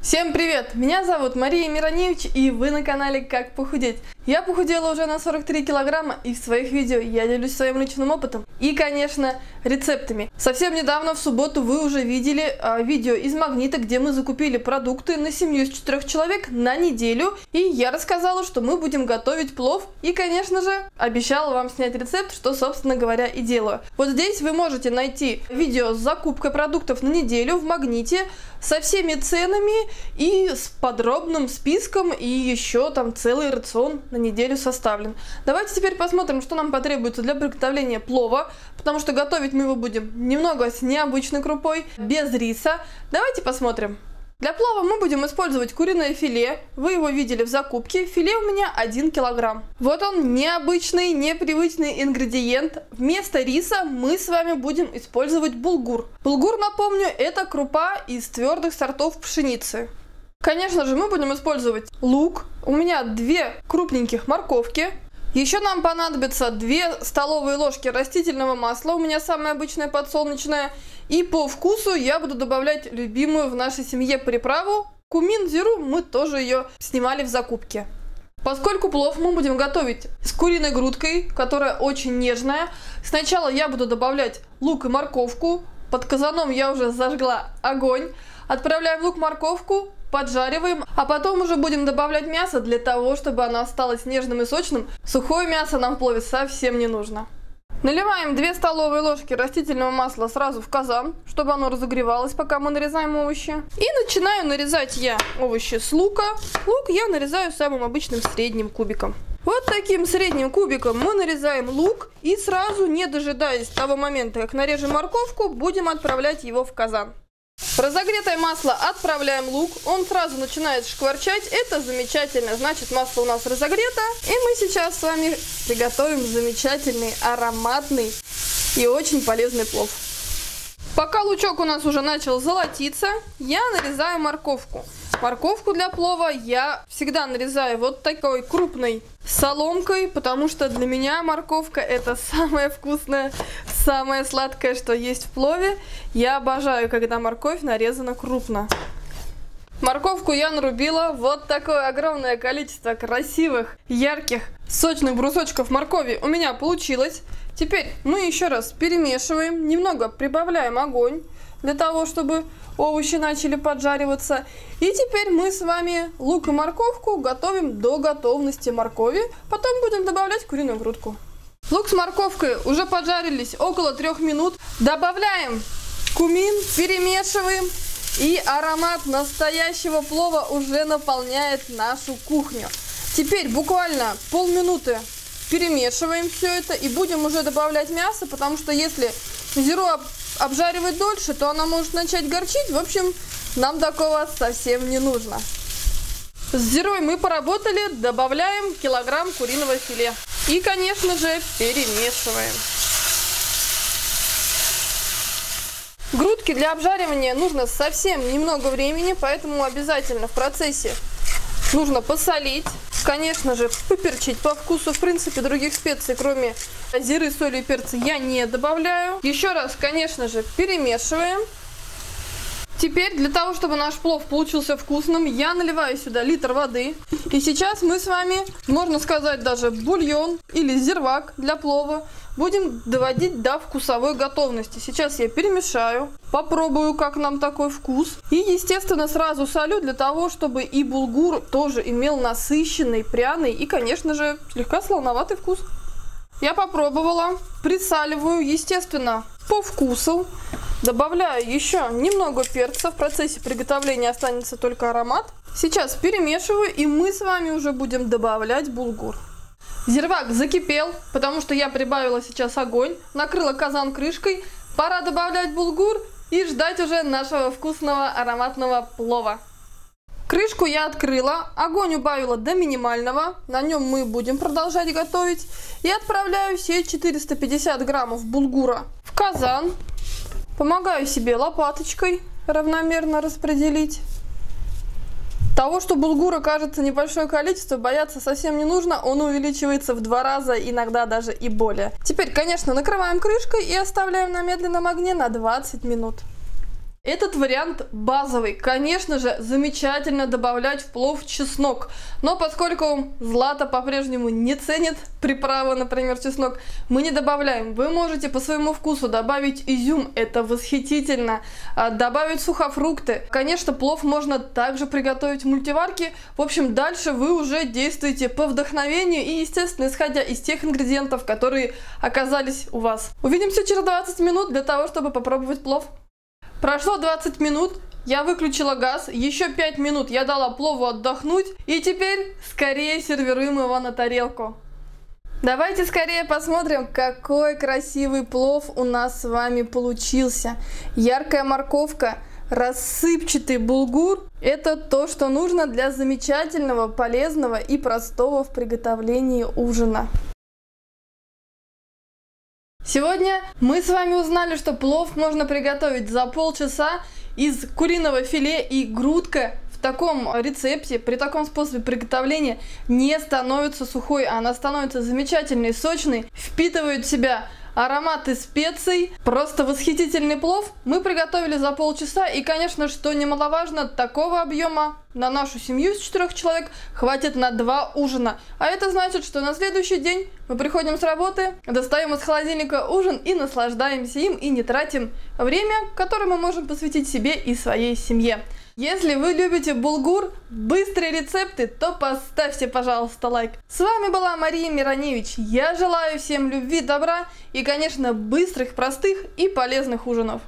Всем привет! Меня зовут Мария Мироневич и вы на канале Как похудеть. Я похудела уже на 43 килограмма и в своих видео я делюсь своим личным опытом и, конечно, рецептами. Совсем недавно, в субботу, вы уже видели а, видео из Магнита, где мы закупили продукты на семью из четырех человек на неделю. И я рассказала, что мы будем готовить плов и, конечно же, обещала вам снять рецепт, что, собственно говоря, и делаю. Вот здесь вы можете найти видео с закупкой продуктов на неделю в Магните со всеми ценами и с подробным списком и еще там целый рацион на неделю составлен. Давайте теперь посмотрим, что нам потребуется для приготовления плова, потому что готовить мы его будем немного с необычной крупой, без риса. Давайте посмотрим. Для плова мы будем использовать куриное филе. Вы его видели в закупке. Филе у меня 1 килограмм. Вот он, необычный, непривычный ингредиент. Вместо риса мы с вами будем использовать булгур. Булгур, напомню, это крупа из твердых сортов пшеницы. Конечно же, мы будем использовать лук. У меня две крупненьких морковки. Еще нам понадобится 2 столовые ложки растительного масла, у меня самое обычное подсолнечное. И по вкусу я буду добавлять любимую в нашей семье приправу. Кумин зиру, мы тоже ее снимали в закупке. Поскольку плов мы будем готовить с куриной грудкой, которая очень нежная, сначала я буду добавлять лук и морковку. Под казаном я уже зажгла огонь. Отправляем лук-морковку, поджариваем, а потом уже будем добавлять мясо для того, чтобы оно осталось нежным и сочным. Сухое мясо нам в плове совсем не нужно. Наливаем 2 столовые ложки растительного масла сразу в казан, чтобы оно разогревалось, пока мы нарезаем овощи. И начинаю нарезать я овощи с лука. Лук я нарезаю самым обычным средним кубиком. Вот таким средним кубиком мы нарезаем лук и сразу, не дожидаясь того момента, как нарежем морковку, будем отправлять его в казан. Разогретое масло отправляем лук, он сразу начинает шкварчать, это замечательно, значит масло у нас разогрето. И мы сейчас с вами приготовим замечательный, ароматный и очень полезный плов. Пока лучок у нас уже начал золотиться, я нарезаю морковку. Морковку для плова я всегда нарезаю вот такой крупной соломкой, потому что для меня морковка это самое вкусное, самое сладкое, что есть в плове. Я обожаю, когда морковь нарезана крупно. Морковку я нарубила. Вот такое огромное количество красивых, ярких, сочных брусочков моркови у меня получилось. Теперь мы еще раз перемешиваем, немного прибавляем огонь для того, чтобы овощи начали поджариваться. И теперь мы с вами лук и морковку готовим до готовности моркови. Потом будем добавлять куриную грудку. Лук с морковкой уже поджарились около трех минут. Добавляем кумин, перемешиваем. И аромат настоящего плова уже наполняет нашу кухню. Теперь буквально полминуты перемешиваем все это и будем уже добавлять мясо, потому что если зеро обжаривать дольше, то она может начать горчить. В общем, нам такого совсем не нужно. С зерой мы поработали, добавляем килограмм куриного филе. И, конечно же, перемешиваем. Грудки для обжаривания нужно совсем немного времени, поэтому обязательно в процессе нужно посолить. Конечно же, поперчить по вкусу. В принципе, других специй, кроме зиры, соли и перца, я не добавляю. Еще раз, конечно же, перемешиваем. Теперь для того, чтобы наш плов получился вкусным, я наливаю сюда литр воды. И сейчас мы с вами, можно сказать даже бульон или зирвак для плова, будем доводить до вкусовой готовности. Сейчас я перемешаю, попробую, как нам такой вкус. И, естественно, сразу солю для того, чтобы и булгур тоже имел насыщенный, пряный и, конечно же, слегка слоноватый вкус. Я попробовала, присаливаю, естественно, по вкусу. Добавляю еще немного перца. В процессе приготовления останется только аромат. Сейчас перемешиваю, и мы с вами уже будем добавлять булгур. Зирвак закипел, потому что я прибавила сейчас огонь. Накрыла казан крышкой. Пора добавлять булгур и ждать уже нашего вкусного ароматного плова. Крышку я открыла, огонь убавила до минимального, на нем мы будем продолжать готовить. И отправляю все 450 граммов булгура в казан. Помогаю себе лопаточкой равномерно распределить. Того, что булгура кажется небольшое количество, бояться совсем не нужно. Он увеличивается в два раза, иногда даже и более. Теперь, конечно, накрываем крышкой и оставляем на медленном огне на 20 минут. Этот вариант базовый. Конечно же, замечательно добавлять в плов чеснок. Но поскольку Злата по-прежнему не ценит приправы, например, чеснок, мы не добавляем. Вы можете по своему вкусу добавить изюм, это восхитительно. А, добавить сухофрукты. Конечно, плов можно также приготовить в мультиварке. В общем, дальше вы уже действуете по вдохновению и, естественно, исходя из тех ингредиентов, которые оказались у вас. Увидимся через 20 минут для того, чтобы попробовать плов. Прошло 20 минут, я выключила газ, еще 5 минут я дала плову отдохнуть, и теперь скорее сервируем его на тарелку. Давайте скорее посмотрим, какой красивый плов у нас с вами получился. Яркая морковка, рассыпчатый булгур – это то, что нужно для замечательного, полезного и простого в приготовлении ужина. Сегодня мы с вами узнали, что плов можно приготовить за полчаса из куриного филе и грудка. В таком рецепте, при таком способе приготовления не становится сухой, а она становится замечательной, сочной, впитывает в себя ароматы специй, просто восхитительный плов мы приготовили за полчаса и, конечно, что немаловажно, такого объема на нашу семью из четырех человек хватит на два ужина. А это значит, что на следующий день мы приходим с работы, достаем из холодильника ужин и наслаждаемся им и не тратим время, которое мы можем посвятить себе и своей семье. Если вы любите булгур, быстрые рецепты, то поставьте, пожалуйста, лайк. С вами была Мария Мироневич. Я желаю всем любви, добра и, конечно, быстрых, простых и полезных ужинов.